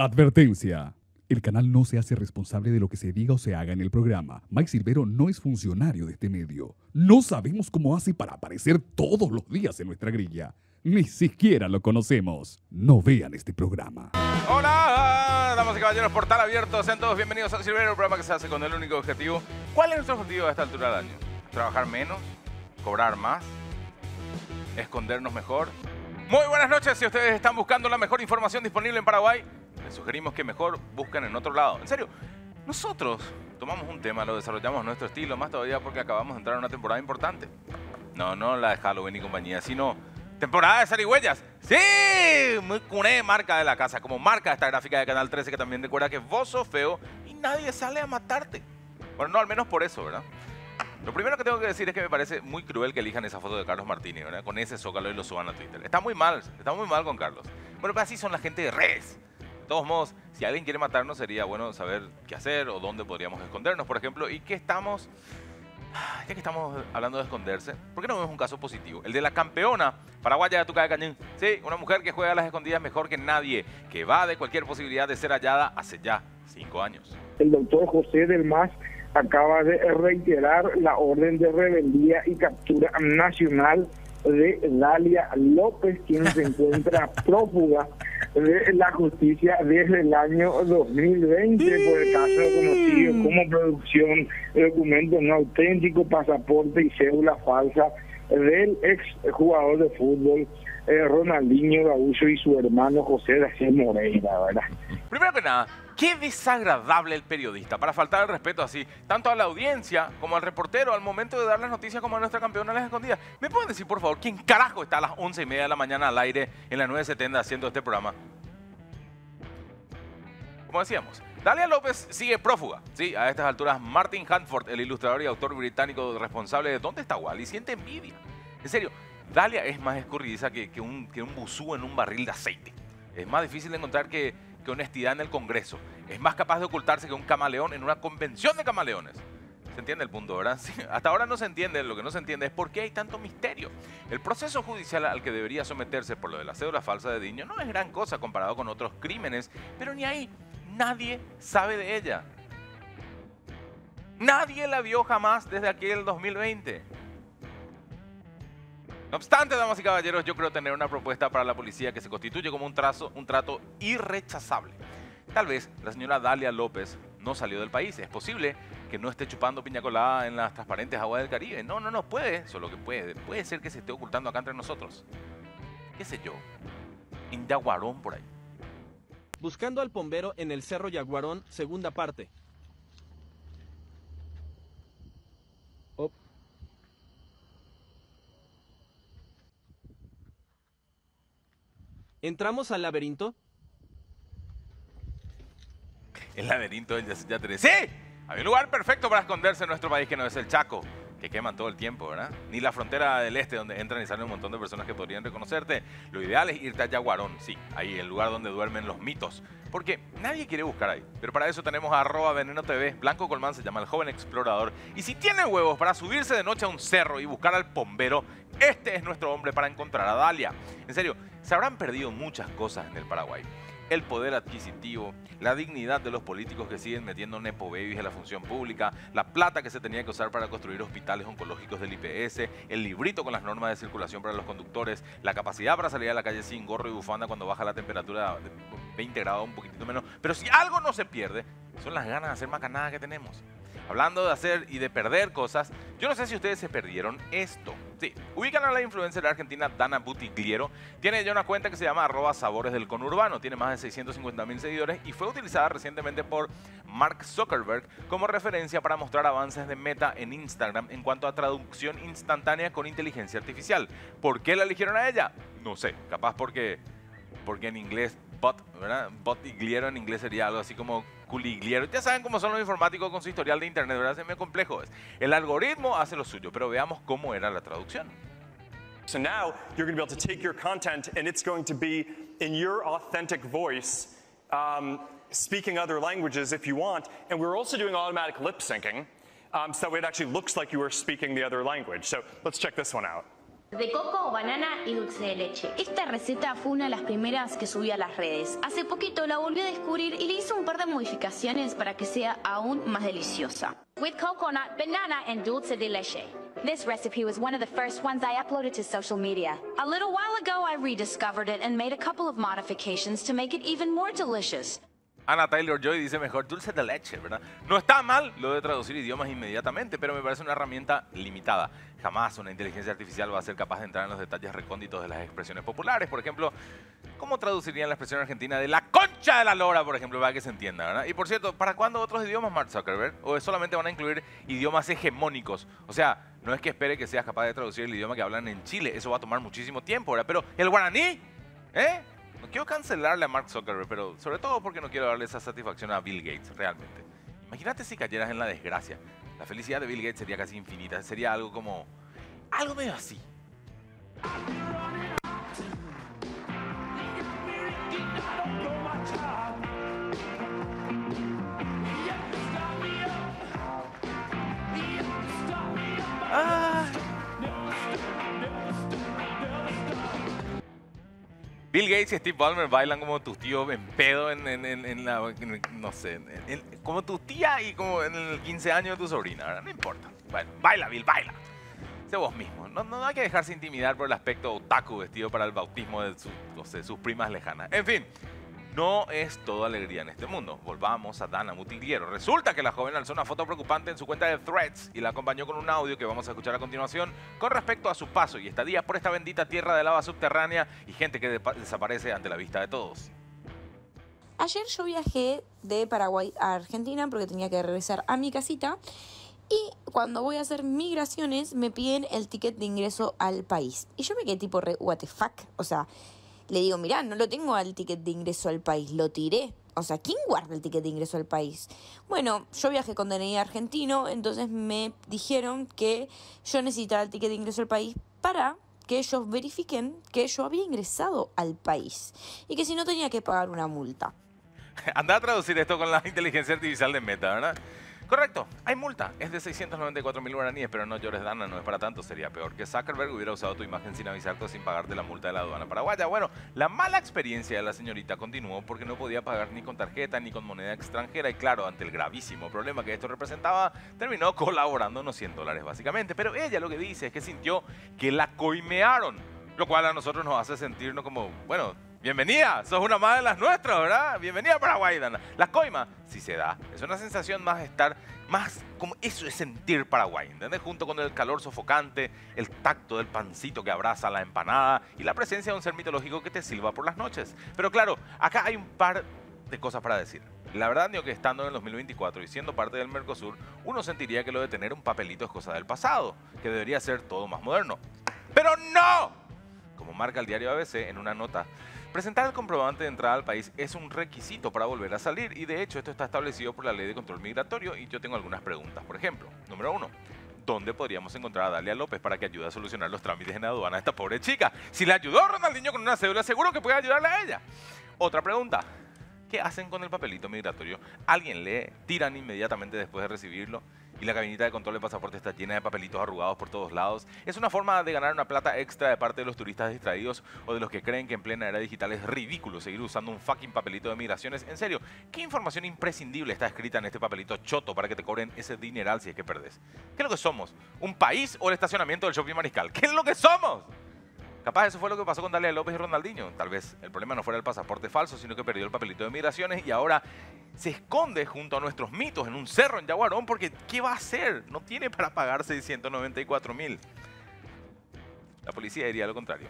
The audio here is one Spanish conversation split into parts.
Advertencia. El canal no se hace responsable de lo que se diga o se haga en el programa. Mike Silvero no es funcionario de este medio. No sabemos cómo hace para aparecer todos los días en nuestra grilla. Ni siquiera lo conocemos. No vean este programa. Hola, damas y caballeros, portal abierto. Sean todos bienvenidos a Silvero, el programa que se hace con el único objetivo. ¿Cuál es nuestro objetivo a esta altura del año? ¿Trabajar menos? ¿Cobrar más? ¿Escondernos mejor? Muy buenas noches. Si ustedes están buscando la mejor información disponible en Paraguay, les sugerimos que mejor busquen en otro lado. En serio, nosotros tomamos un tema, lo desarrollamos nuestro estilo, más todavía porque acabamos de entrar en una temporada importante. No, no la de Halloween y compañía, sino temporada de zarigüeyas. Sí, muy cuné marca de la casa, como marca esta gráfica de Canal 13 que también recuerda que vos sos feo y nadie sale a matarte. Bueno, no, al menos por eso, ¿verdad? Lo primero que tengo que decir es que me parece muy cruel que elijan esa foto de Carlos Martínez, ¿verdad? Con ese zócalo y lo suban a Twitter. Está muy mal, está muy mal con Carlos. Bueno, pues así son la gente de redes. Todos modos, si alguien quiere matarnos, sería bueno saber qué hacer o dónde podríamos escondernos, por ejemplo, y qué estamos. Ya que estamos hablando de esconderse, ¿por qué no vemos un caso positivo? El de la campeona paraguaya de Tuca de Cañín. Sí, una mujer que juega a las escondidas mejor que nadie, que va de cualquier posibilidad de ser hallada hace ya cinco años. El doctor José del Mas acaba de reiterar la orden de rebeldía y captura nacional de Dalia López, quien se encuentra prófuga de la justicia desde el año 2020 por el caso conocido como producción de documentos no auténticos, pasaporte y cédula falsa del ex jugador de fútbol eh, Ronaldinho Gaúcho y su hermano José Daciel Moreira, ¿verdad? Primero que nada, qué desagradable el periodista, para faltar el respeto así, tanto a la audiencia como al reportero al momento de dar las noticias como a nuestra campeona las escondidas. ¿Me pueden decir, por favor, quién carajo está a las once y media de la mañana al aire en la 970 haciendo este programa? Como decíamos, Dalia López sigue prófuga. Sí, a estas alturas, Martin Hanford, el ilustrador y autor británico responsable de ¿Dónde está Wally? siente envidia. En serio, Dalia es más escurridiza que, un, que un buzú en un barril de aceite. Es más difícil de encontrar que, que honestidad en el Congreso. Es más capaz de ocultarse que un camaleón en una convención de camaleones. ¿Se entiende el punto, verdad? Hasta ahora no se entiende, lo que no se entiende es por qué hay tanto misterio. El proceso judicial al que debería someterse por lo de la cédula falsa de Diño no es gran cosa comparado con otros crímenes, pero ni ahí nadie sabe de ella. Nadie la vio jamás desde aquel 2020. No obstante, damas y caballeros, yo creo tener una propuesta para la policía que se constituye como un, trazo, un trato irrechazable. Tal vez la señora Dalia López no salió del país. Es posible que no esté chupando piña colada en las transparentes aguas del Caribe. No, no, no, puede. Solo que puede. Puede ser que se esté ocultando acá entre nosotros. ¿Qué sé yo? En por ahí. Buscando al bombero en el Cerro Yaguarón, segunda parte. ¿Entramos al laberinto? El laberinto del ya tenés. ¡Sí! Hay un lugar perfecto para esconderse en nuestro país que no es el Chaco, que queman todo el tiempo, ¿verdad? Ni la frontera del este, donde entran y salen un montón de personas que podrían reconocerte. Lo ideal es irte a Yaguarón, sí, ahí, el lugar donde duermen los mitos. Porque nadie quiere buscar ahí. Pero para eso tenemos a arroba veneno TV. Blanco Colmán se llama el joven explorador. Y si tiene huevos para subirse de noche a un cerro y buscar al pombero, este es nuestro hombre para encontrar a Dalia. En serio, se habrán perdido muchas cosas en el Paraguay el poder adquisitivo, la dignidad de los políticos que siguen metiendo nepo babies en la función pública, la plata que se tenía que usar para construir hospitales oncológicos del IPS, el librito con las normas de circulación para los conductores, la capacidad para salir a la calle sin gorro y bufanda cuando baja la temperatura de 20 grados, un poquitito menos. Pero si algo no se pierde, son las ganas de hacer macanada que tenemos. Hablando de hacer y de perder cosas, yo no sé si ustedes se perdieron esto. Sí, ubican a la influencer argentina Dana Butigliero. Tiene ya una cuenta que se llama arroba sabores del conurbano. Tiene más de 650 mil seguidores y fue utilizada recientemente por Mark Zuckerberg como referencia para mostrar avances de Meta en Instagram en cuanto a traducción instantánea con inteligencia artificial. ¿Por qué la eligieron a ella? No sé, capaz porque, porque en inglés bot, ¿verdad? Botigliero en inglés sería algo así como culigliero. Ya saben cómo son los informáticos con su historial de internet, ¿verdad? Es muy complejo. El algoritmo hace lo suyo, pero veamos cómo era la traducción. So now you're going to be able to take your content and it's going to be in your authentic voice, um, speaking other languages if you want. And we're also doing automatic lip syncing, um, so it actually looks like you are speaking the other language. So let's check this one out. De coco, banana y dulce de leche. Esta receta fue una de las primeras que subí a las redes. Hace poquito la volví a descubrir y le hice un par de modificaciones para que sea aún más deliciosa. With coconut, banana, and dulce de leche. This recipe was one of the first ones I uploaded to social media. A little while ago I rediscovered it and made a couple of modifications to make it even more delicious. Ana Taylor Joy dice mejor dulce de leche, ¿verdad? No está mal lo de traducir idiomas inmediatamente, pero me parece una herramienta limitada. Jamás una inteligencia artificial va a ser capaz de entrar en los detalles recónditos de las expresiones populares. Por ejemplo, ¿cómo traducirían la expresión argentina de la concha de la lora, por ejemplo, para que se entienda, ¿verdad? Y por cierto, ¿para cuándo otros idiomas, Mark Zuckerberg? ¿O solamente van a incluir idiomas hegemónicos? O sea, no es que espere que seas capaz de traducir el idioma que hablan en Chile, eso va a tomar muchísimo tiempo, ¿verdad? Pero el guaraní, ¿eh? No quiero cancelarle a Mark Zuckerberg, pero sobre todo porque no quiero darle esa satisfacción a Bill Gates, realmente. Imagínate si cayeras en la desgracia. La felicidad de Bill Gates sería casi infinita. Sería algo como... Algo medio así. Bill Gates y Steve Ballmer bailan como tus tíos en pedo en, la. no sé. como tu tía y como en el 15 años de tu sobrina. ¿verdad? No importa. Bueno, baila, Bill, baila. Sé vos mismo. No, no hay que dejarse intimidar por el aspecto otaku vestido para el bautismo de sus, no sus primas lejanas. En fin. No es todo alegría en este mundo. Volvamos a Dana Mutigliero. Resulta que la joven alzó una foto preocupante en su cuenta de Threads y la acompañó con un audio que vamos a escuchar a continuación con respecto a su paso y estadía por esta bendita tierra de lava subterránea y gente que desaparece ante la vista de todos. Ayer yo viajé de Paraguay a Argentina porque tenía que regresar a mi casita y cuando voy a hacer migraciones me piden el ticket de ingreso al país. Y yo me quedé tipo re, what the fuck, o sea, le digo, mirá, no lo tengo al ticket de ingreso al país, lo tiré. O sea, ¿quién guarda el ticket de ingreso al país? Bueno, yo viajé con DNI argentino, entonces me dijeron que yo necesitaba el ticket de ingreso al país para que ellos verifiquen que yo había ingresado al país y que si no tenía que pagar una multa. Anda a traducir esto con la inteligencia artificial de Meta, ¿verdad? Correcto, hay multa. Es de 694 mil guaraníes, pero no llores, Dana, no es para tanto. Sería peor que Zuckerberg hubiera usado tu imagen sin avisarte sin pagarte la multa de la aduana paraguaya. Bueno, la mala experiencia de la señorita continuó porque no podía pagar ni con tarjeta ni con moneda extranjera. Y claro, ante el gravísimo problema que esto representaba, terminó colaborando unos 100 dólares básicamente. Pero ella lo que dice es que sintió que la coimearon, lo cual a nosotros nos hace sentirnos como, bueno, Bienvenida, sos una más de las nuestras, ¿verdad? Bienvenida Paraguay, Dana. La coima, si se da, es una sensación más de estar, más como eso es sentir Paraguay, ¿entendés? Junto con el calor sofocante, el tacto del pancito que abraza la empanada y la presencia de un ser mitológico que te silba por las noches. Pero claro, acá hay un par de cosas para decir. La verdad, que estando en el 2024 y siendo parte del Mercosur, uno sentiría que lo de tener un papelito es cosa del pasado, que debería ser todo más moderno. ¡Pero no! Como marca el diario ABC en una nota, presentar el comprobante de entrada al país es un requisito para volver a salir y de hecho esto está establecido por la ley de control migratorio y yo tengo algunas preguntas. Por ejemplo, número uno, ¿dónde podríamos encontrar a Dalia López para que ayude a solucionar los trámites en aduana a esta pobre chica? Si le ayudó Ronaldinho con una cédula, seguro que puede ayudarle a ella. Otra pregunta, ¿qué hacen con el papelito migratorio? ¿Alguien lee? ¿Tiran inmediatamente después de recibirlo? Y la cabinita de control de pasaporte está llena de papelitos arrugados por todos lados. Es una forma de ganar una plata extra de parte de los turistas distraídos o de los que creen que en plena era digital es ridículo seguir usando un fucking papelito de migraciones. En serio, ¿qué información imprescindible está escrita en este papelito choto para que te cobren ese dineral si es que perdés? ¿Qué es lo que somos? ¿Un país o el estacionamiento del shopping mariscal? ¿Qué es lo que somos? Capaz eso fue lo que pasó con Dalia López y Ronaldinho. Tal vez el problema no fuera el pasaporte falso, sino que perdió el papelito de migraciones y ahora se esconde junto a nuestros mitos en un cerro en Yaguarón porque ¿qué va a hacer? No tiene para pagar 694 mil. La policía diría lo contrario.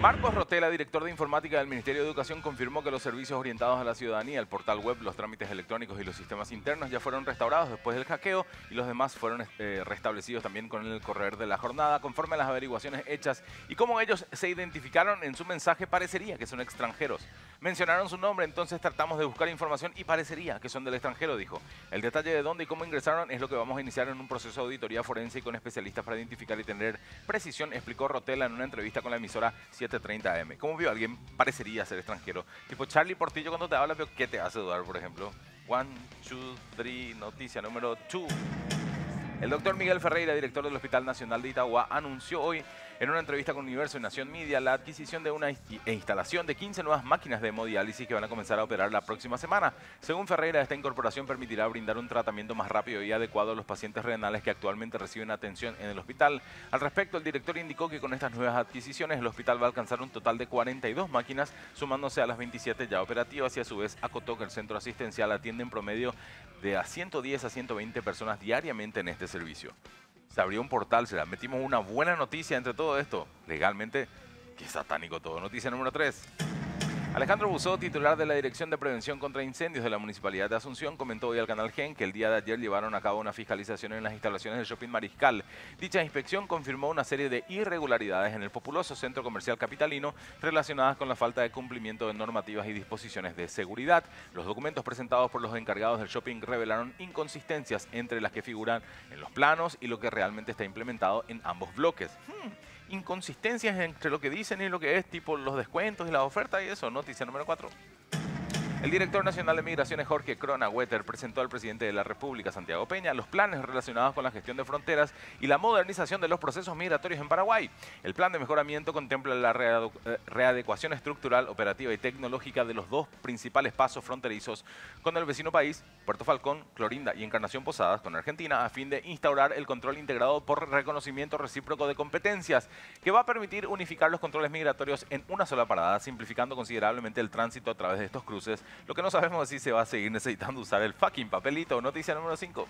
Marcos Rotela, director de informática del Ministerio de Educación, confirmó que los servicios orientados a la ciudadanía, el portal web, los trámites electrónicos y los sistemas internos ya fueron restaurados después del hackeo y los demás fueron este, restablecidos también con el correr de la jornada, conforme a las averiguaciones hechas y como ellos se identificaron en su mensaje parecería que son extranjeros. Mencionaron su nombre, entonces tratamos de buscar información y parecería que son del extranjero, dijo. El detalle de dónde y cómo ingresaron es lo que vamos a iniciar en un proceso de auditoría forense y con especialistas para identificar y tener precisión, explicó Rotela en una entrevista con la emisora 7 730M. ¿Cómo vio alguien parecería ser extranjero? Tipo Charlie Portillo cuando te habla, pero ¿qué te hace dudar, por ejemplo? One, two, three, noticia número 2. El doctor Miguel Ferreira, director del Hospital Nacional de Itagua, anunció hoy en una entrevista con Universo y Nación Media la adquisición de una e instalación de 15 nuevas máquinas de hemodiálisis que van a comenzar a operar la próxima semana. Según Ferreira, esta incorporación permitirá brindar un tratamiento más rápido y adecuado a los pacientes renales que actualmente reciben atención en el hospital. Al respecto, el director indicó que con estas nuevas adquisiciones el hospital va a alcanzar un total de 42 máquinas, sumándose a las 27 ya operativas y a su vez acotó que el centro asistencial atiende en promedio de a 110 a 120 personas diariamente en este servicio. Se abrió un portal, se la metimos una buena noticia entre todo esto. Legalmente, qué satánico todo. Noticia número 3. Alejandro Busó, titular de la Dirección de Prevención contra Incendios de la Municipalidad de Asunción, comentó hoy al canal GEN que el día de ayer llevaron a cabo una fiscalización en las instalaciones del Shopping Mariscal. Dicha inspección confirmó una serie de irregularidades en el populoso centro comercial capitalino relacionadas con la falta de cumplimiento de normativas y disposiciones de seguridad. Los documentos presentados por los encargados del shopping revelaron inconsistencias entre las que figuran en los planos y lo que realmente está implementado en ambos bloques. Hmm inconsistencias entre lo que dicen y lo que es, tipo los descuentos y las ofertas y eso. Noticia número 4. El director nacional de migraciones Jorge Wetter presentó al presidente de la República, Santiago Peña, los planes relacionados con la gestión de fronteras y la modernización de los procesos migratorios en Paraguay. El plan de mejoramiento contempla la eh, readecuación estructural, operativa y tecnológica de los dos principales pasos fronterizos con el vecino país, Puerto Falcón, Clorinda y Encarnación Posadas, con Argentina, a fin de instaurar el control integrado por reconocimiento recíproco de competencias, que va a permitir unificar los controles migratorios en una sola parada, simplificando considerablemente el tránsito a través de estos cruces. Lo que no sabemos es si se va a seguir necesitando usar el fucking papelito. Noticia número 5.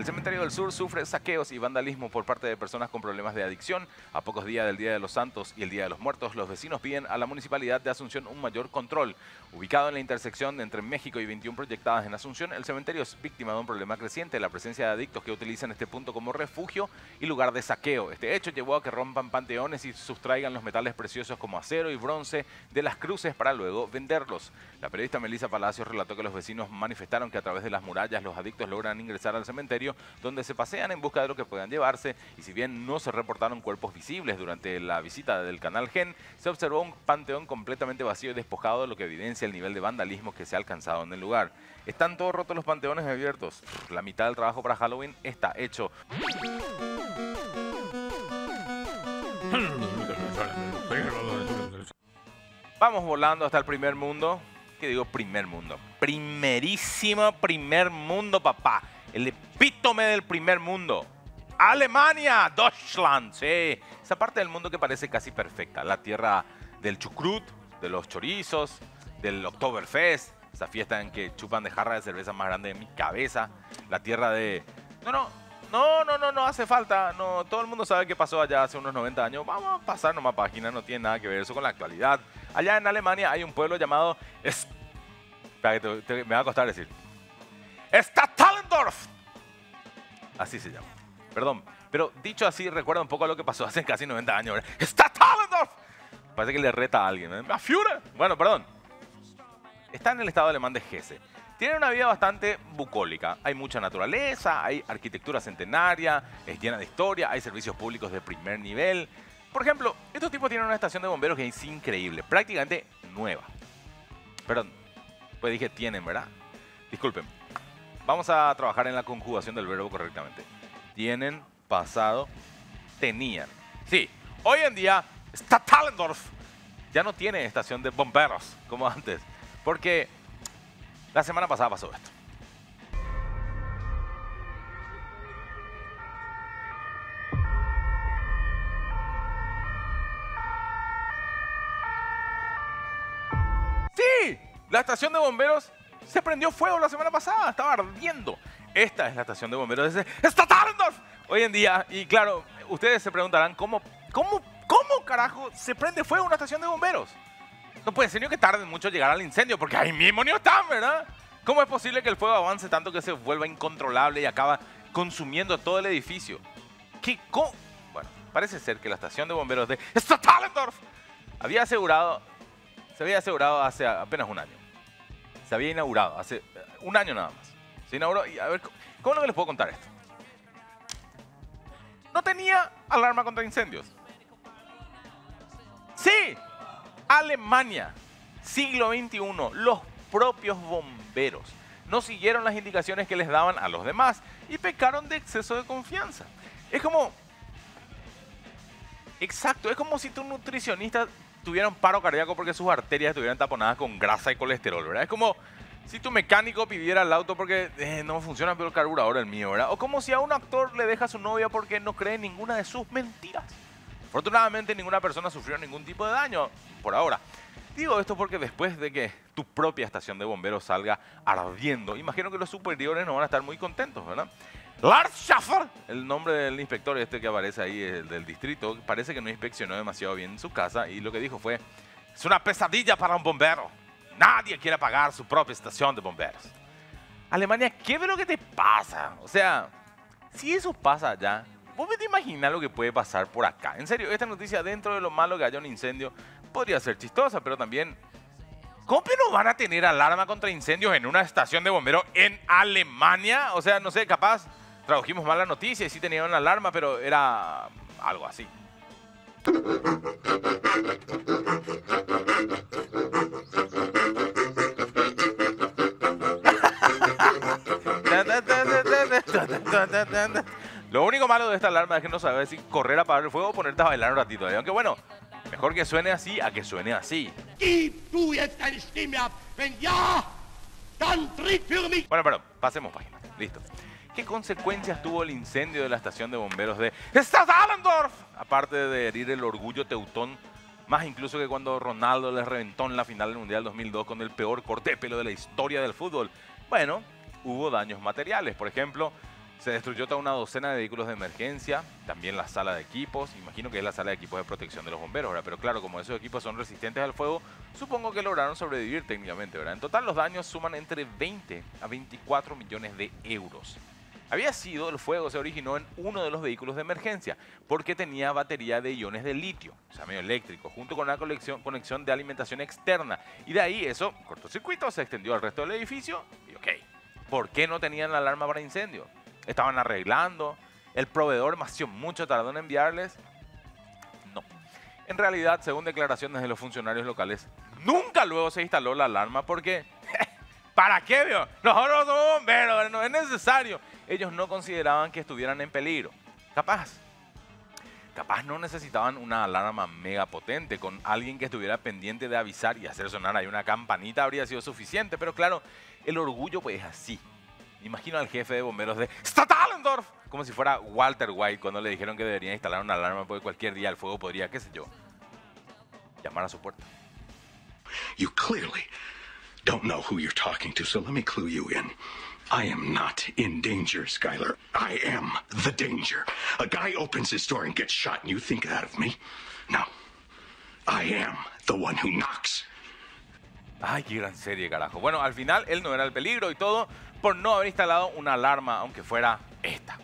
El Cementerio del Sur sufre saqueos y vandalismo por parte de personas con problemas de adicción. A pocos días del Día de los Santos y el Día de los Muertos, los vecinos piden a la Municipalidad de Asunción un mayor control. Ubicado en la intersección entre México y 21 proyectadas en Asunción, el cementerio es víctima de un problema creciente, la presencia de adictos que utilizan este punto como refugio y lugar de saqueo. Este hecho llevó a que rompan panteones y sustraigan los metales preciosos como acero y bronce de las cruces para luego venderlos. La periodista Melissa Palacios relató que los vecinos manifestaron que a través de las murallas los adictos logran ingresar al cementerio donde se pasean en busca de lo que puedan llevarse y si bien no se reportaron cuerpos visibles durante la visita del canal Gen, se observó un panteón completamente vacío y despojado, lo que evidencia el nivel de vandalismo que se ha alcanzado en el lugar. Están todos rotos los panteones abiertos. La mitad del trabajo para Halloween está hecho. Vamos volando hasta el primer mundo. ¿Qué digo primer mundo? Primerísimo primer mundo, papá. El epítome del primer mundo. Alemania, Deutschland, sí. Esa parte del mundo que parece casi perfecta. La tierra del chucrut, de los chorizos, del Oktoberfest. Esa fiesta en que chupan de jarra de cerveza más grande de mi cabeza. La tierra de... No, no, no, no, no, no hace falta. No, todo el mundo sabe qué pasó allá hace unos 90 años. Vamos a pasar nomás página, no tiene nada que ver eso con la actualidad. Allá en Alemania hay un pueblo llamado... Es... Espera, que te- te- me va a costar decir. Así se llama. Perdón. Pero dicho así, recuerda un poco a lo que pasó hace casi 90 años. Statalendorf. Parece que le reta a alguien. ¿eh? Bueno, perdón. Está en el estado alemán de Hesse. Tiene una vida bastante bucólica. Hay mucha naturaleza, hay arquitectura centenaria, es llena de historia, hay servicios públicos de primer nivel. Por ejemplo, estos tipos tienen una estación de bomberos que es increíble, prácticamente nueva. Perdón, pues dije tienen, ¿verdad? Disculpen. Vamos a trabajar en la conjugación del verbo correctamente. Tienen, pasado, tenían. Sí, hoy en día, Statalendorf ya no tiene estación de bomberos como antes. Porque la semana pasada pasó esto. Sí, la estación de bomberos se prendió fuego la semana pasada, estaba ardiendo. Esta es la estación de bomberos de Statalendorf hoy en día. Y claro, ustedes se preguntarán, ¿cómo, cómo, cómo carajo se prende fuego una estación de bomberos? No puede ser ni que tarden mucho en llegar al incendio, porque ahí mismo ni están, ¿verdad? ¿Cómo es posible que el fuego avance tanto que se vuelva incontrolable y acaba consumiendo todo el edificio? ¿Qué co Bueno, parece ser que la estación de bomberos de Statalendorf había asegurado, se había asegurado hace apenas un año. Se había inaugurado hace eh, un año nada más. Se inauguró y a ver, ¿cómo no les puedo contar esto? No tenía alarma contra incendios. Sí, Alemania, siglo XXI, los propios bomberos no siguieron las indicaciones que les daban a los demás y pecaron de exceso de confianza. Es como... Exacto, es como si tu nutricionista tuviera un paro cardíaco porque sus arterias estuvieran taponadas con grasa y colesterol, ¿verdad? Es como si tu mecánico pidiera el auto porque eh, no funciona pero el carburador el mío, ¿verdad? O como si a un actor le deja a su novia porque no cree en ninguna de sus mentiras. Afortunadamente ninguna persona sufrió ningún tipo de daño por ahora. Digo esto porque después de que tu propia estación de bomberos salga ardiendo, imagino que los superiores no van a estar muy contentos, ¿verdad? Lars Schaffer, el nombre del inspector este que aparece ahí, el del distrito, parece que no inspeccionó demasiado bien su casa y lo que dijo fue, es una pesadilla para un bombero. Nadie quiere pagar su propia estación de bomberos. Alemania, ¿qué es lo que te pasa? O sea, si eso pasa allá, vos te imaginas lo que puede pasar por acá. En serio, esta noticia, dentro de lo malo que haya un incendio, podría ser chistosa, pero también... ¿Cómo no van a tener alarma contra incendios en una estación de bomberos en Alemania? O sea, no sé, capaz tradujimos mal la noticia y sí tenían una alarma, pero era algo así. Lo único malo de esta alarma es que no sabes si correr a apagar el fuego o ponerte a bailar un ratito. ¿eh? Aunque bueno, mejor que suene así a que suene así. Bueno, perdón, pasemos página. Listo. ¿Qué consecuencias tuvo el incendio de la estación de bomberos de Stadtallendorf? Aparte de herir el orgullo teutón, más incluso que cuando Ronaldo les reventó en la final del Mundial 2002 con el peor corte de pelo de la historia del fútbol. Bueno, hubo daños materiales. Por ejemplo, se destruyó toda una docena de vehículos de emergencia, también la sala de equipos, imagino que es la sala de equipos de protección de los bomberos, ¿verdad? Pero claro, como esos equipos son resistentes al fuego, supongo que lograron sobrevivir técnicamente, ¿verdad? En total los daños suman entre 20 a 24 millones de euros. Había sido, el fuego se originó en uno de los vehículos de emergencia, porque tenía batería de iones de litio, o sea, medio eléctrico, junto con una conexión, conexión de alimentación externa. Y de ahí eso, cortocircuito, se extendió al resto del edificio y ok. ¿Por qué no tenían la alarma para incendio? Estaban arreglando, el proveedor más mucho tardó en enviarles. No. En realidad, según declaraciones de los funcionarios locales, nunca luego se instaló la alarma porque ¿Para qué, vio? Nosotros somos bomberos, no es necesario. Ellos no consideraban que estuvieran en peligro. Capaz. Capaz no necesitaban una alarma mega potente con alguien que estuviera pendiente de avisar y hacer sonar ahí una campanita habría sido suficiente. Pero claro, el orgullo pues es así. Imagino al jefe de bomberos de Stadtallendorf como si fuera Walter White cuando le dijeron que deberían instalar una alarma porque cualquier día el fuego podría, qué sé yo, llamar a su puerta. You clearly don't know who you're talking to, so let me clue you in. I am not in danger, Skylar. I am the danger. A guy opens his door and gets shot, and you think that of me? No. I am the one who knocks. Ay, qué gran serie, carajo. Bueno, al final él no era el peligro y todo por no haber instalado una alarma, aunque fuera esta.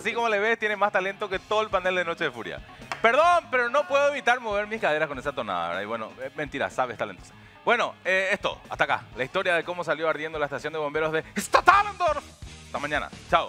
Así como le ves, tiene más talento que todo el panel de Noche de Furia. Perdón, pero no puedo evitar mover mis caderas con esa tonada, ¿verdad? Y bueno, es mentira, sabes talentosa. Bueno, eh, esto, hasta acá. La historia de cómo salió ardiendo la estación de bomberos de Stadtallendorf. Hasta mañana. Chao.